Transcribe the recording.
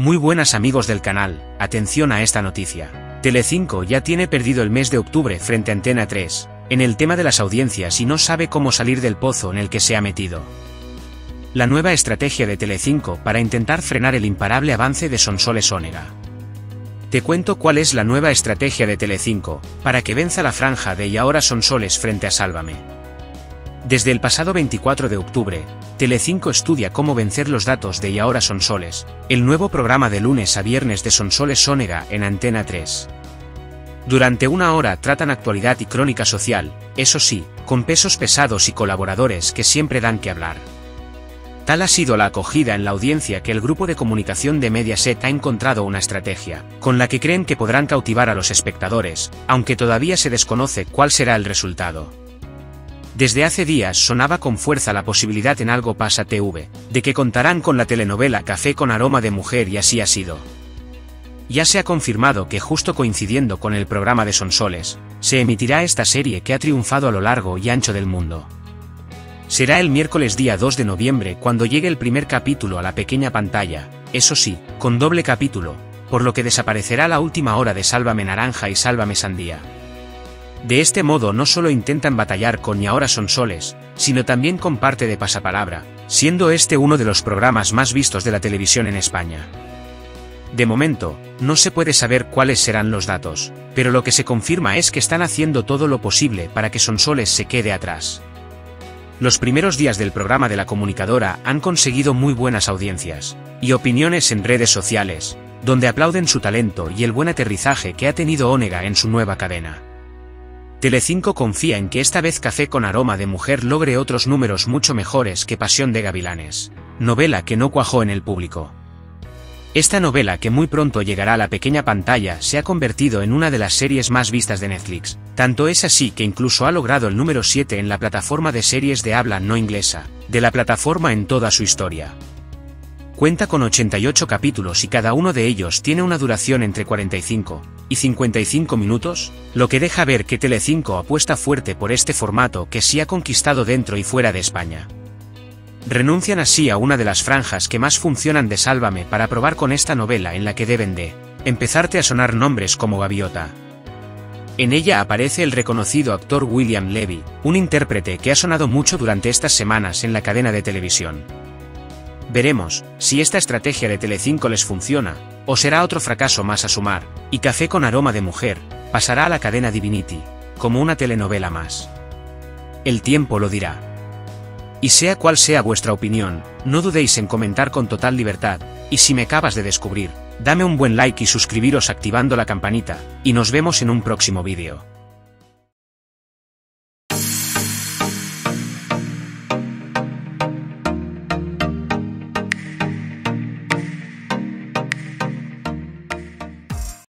Muy buenas amigos del canal, atención a esta noticia. Telecinco ya tiene perdido el mes de octubre frente a Antena 3, en el tema de las audiencias y no sabe cómo salir del pozo en el que se ha metido. La nueva estrategia de Telecinco para intentar frenar el imparable avance de Sonsoles Ónega. Te cuento cuál es la nueva estrategia de Telecinco, para que venza la franja de Y ahora Sonsoles frente a Sálvame. Desde el pasado 24 de octubre, Telecinco estudia cómo vencer los datos de Y ahora Sonsoles, el nuevo programa de lunes a viernes de Sonsoles Sónega en Antena 3. Durante una hora tratan actualidad y crónica social, eso sí, con pesos pesados y colaboradores que siempre dan que hablar. Tal ha sido la acogida en la audiencia que el grupo de comunicación de Mediaset ha encontrado una estrategia, con la que creen que podrán cautivar a los espectadores, aunque todavía se desconoce cuál será el resultado. Desde hace días sonaba con fuerza la posibilidad en Algo Pasa TV, de que contarán con la telenovela Café con aroma de mujer y así ha sido. Ya se ha confirmado que justo coincidiendo con el programa de Sonsoles, se emitirá esta serie que ha triunfado a lo largo y ancho del mundo. Será el miércoles día 2 de noviembre cuando llegue el primer capítulo a la pequeña pantalla, eso sí, con doble capítulo, por lo que desaparecerá la última hora de Sálvame Naranja y Sálvame Sandía. De este modo no solo intentan batallar con Y ahora son soles, sino también con parte de Pasapalabra, siendo este uno de los programas más vistos de la televisión en España. De momento, no se puede saber cuáles serán los datos, pero lo que se confirma es que están haciendo todo lo posible para que Sonsoles se quede atrás. Los primeros días del programa de la comunicadora han conseguido muy buenas audiencias y opiniones en redes sociales, donde aplauden su talento y el buen aterrizaje que ha tenido Onega en su nueva cadena. Telecinco confía en que esta vez Café con aroma de mujer logre otros números mucho mejores que Pasión de Gavilanes, novela que no cuajó en el público. Esta novela que muy pronto llegará a la pequeña pantalla se ha convertido en una de las series más vistas de Netflix, tanto es así que incluso ha logrado el número 7 en la plataforma de series de habla no inglesa, de la plataforma en toda su historia. Cuenta con 88 capítulos y cada uno de ellos tiene una duración entre 45 y 55 minutos, lo que deja ver que Telecinco apuesta fuerte por este formato que sí ha conquistado dentro y fuera de España. Renuncian así a una de las franjas que más funcionan de Sálvame para probar con esta novela en la que deben de empezarte a sonar nombres como Gaviota. En ella aparece el reconocido actor William Levy, un intérprete que ha sonado mucho durante estas semanas en la cadena de televisión. Veremos si esta estrategia de Telecinco les funciona, o será otro fracaso más a sumar, y Café con aroma de mujer pasará a la cadena Divinity, como una telenovela más. El tiempo lo dirá. Y sea cual sea vuestra opinión, no dudéis en comentar con total libertad, y si me acabas de descubrir, dame un buen like y suscribiros activando la campanita, y nos vemos en un próximo vídeo.